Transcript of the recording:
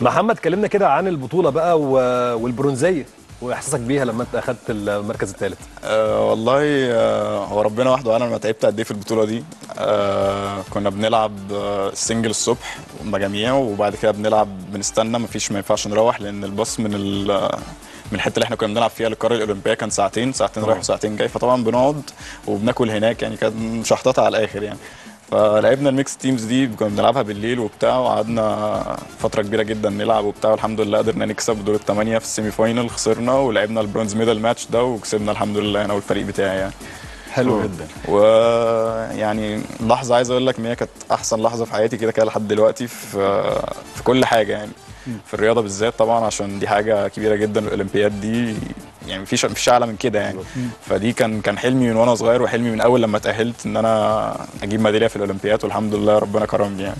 محمد كلمنا كده عن البطولة بقى والبرونزية وإحساسك بيها لما أنت أخدت المركز الثالث. أه والله أه هو ربنا وحده أعلم أنا تعبت قد إيه في البطولة دي. أه كنا بنلعب سنجل الصبح مجاميع وبعد كده بنلعب بنستنى مفيش ما ينفعش نروح لأن الباص من ال من الحتة اللي إحنا كنا بنلعب فيها للقاره الأولمبية كان ساعتين ساعتين رايح وساعتين جاي فطبعا بنقعد وبناكل هناك يعني كان شحططة على الآخر يعني. فلعبنا ال mixed teams دي كنا بنلعبها بالليل وبتاع وقعدنا فترة كبيرة جدا نلعب وبتاع والحمد لله قدرنا نكسب دور الثمانيه في ال semi-final خسرنا ولعبنا ال bronze medal match ده وكسبنا الحمد لله أنا والفريق بتاعي يعني. حلو جدا. ويعني لحظة عايز أقول لك إن هي كانت أحسن لحظة في حياتي كده كده لحد دلوقتي في في كل حاجة يعني. في الرياضة بالذات طبعا عشان دي حاجة كبيرة جدا الأولمبياد دي يعني مفيش مفيش أعلى من كده يعني. فدي كان كان حلمي من وأنا صغير وحلمي من أول لما اتأهلت إن أنا أجيب ميدالية في الأولمبياد والحمد لله ربنا كرمني يعني.